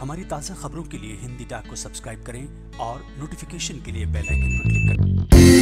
हमारी ताज़ा खबरों के लिए हिंदी डाक को सब्सक्राइब करें और नोटिफिकेशन के लिए बेल आइकन पर क्लिक करें।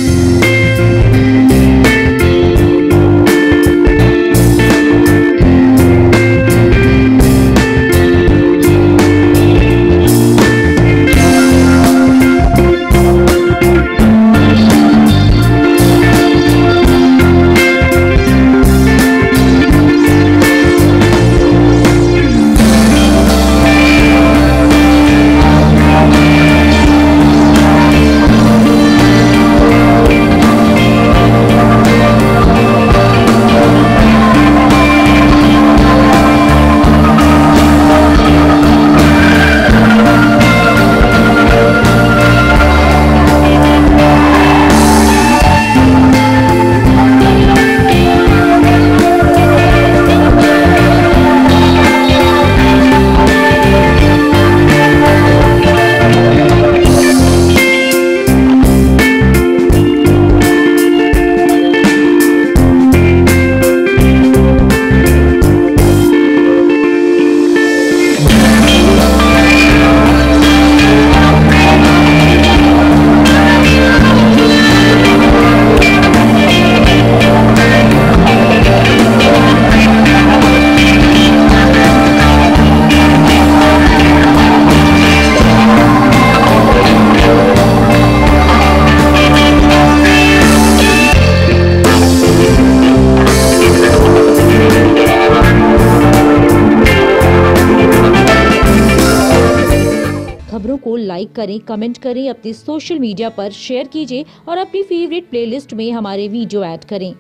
खबरों को लाइक करें कमेंट करें, अपने सोशल मीडिया पर शेयर कीजिए और अपनी फेवरेट प्लेलिस्ट में हमारे वीडियो ऐड करें।